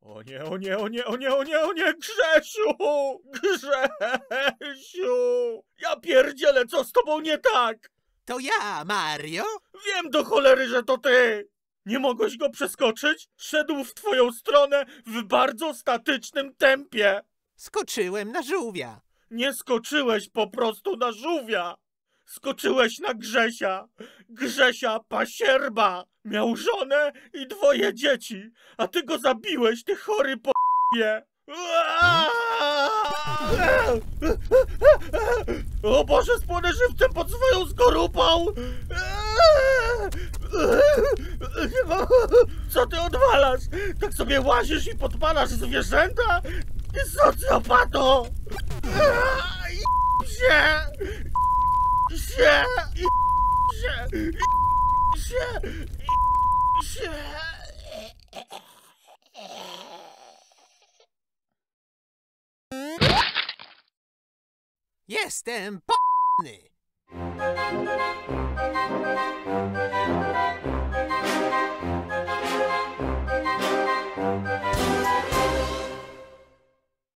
O nie, o nie, o nie, o nie, o nie, o nie, Grzesiu! Grzesiu! Ja pierdzielę, co z tobą nie tak? To ja, Mario? Wiem do cholery, że to ty! Nie mogłeś go przeskoczyć? Szedł w twoją stronę w bardzo statycznym tempie. Skoczyłem na żółwia. Nie skoczyłeś po prostu na żółwia. Skoczyłeś na Grzesia. Grzesia pasierba. Miał żonę i dwoje dzieci, a ty go zabiłeś, ty chory po O Boże, spłonę żywcem pod swoją skorupą! Co ty odwalasz? Tak sobie łazisz i podpalasz zwierzęta? Ty socjopato! Się! Się! Się! Się! Jestem p***ny.